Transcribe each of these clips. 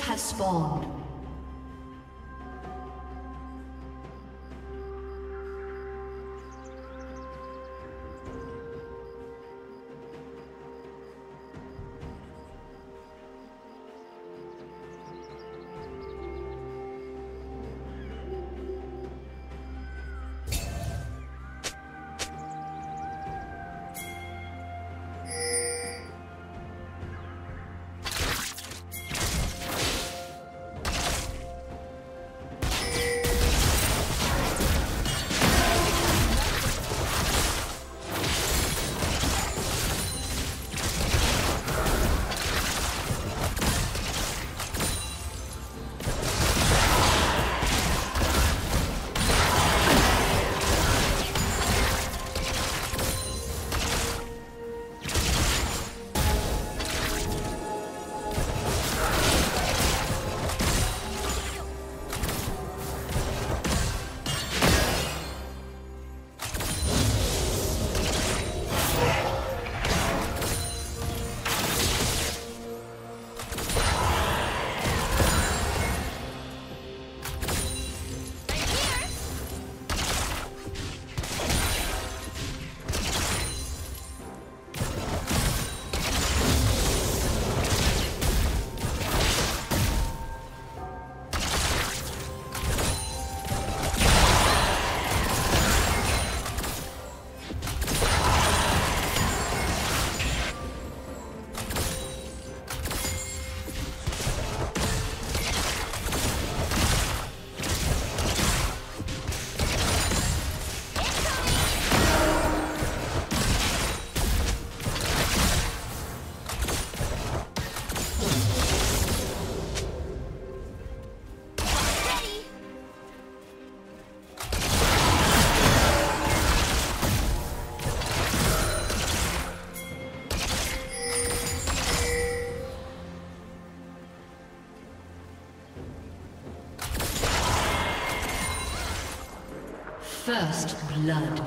Have spawned. First blood.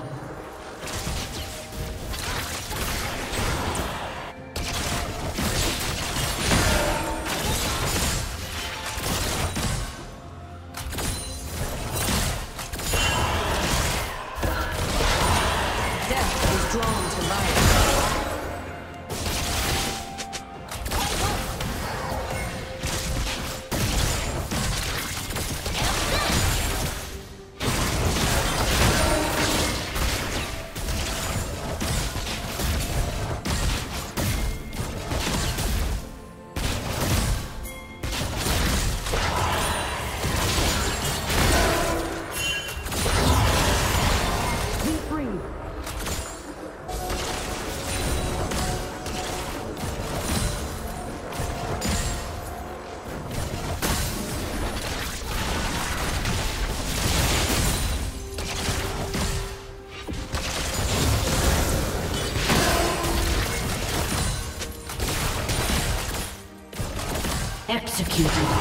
Executed.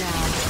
Now.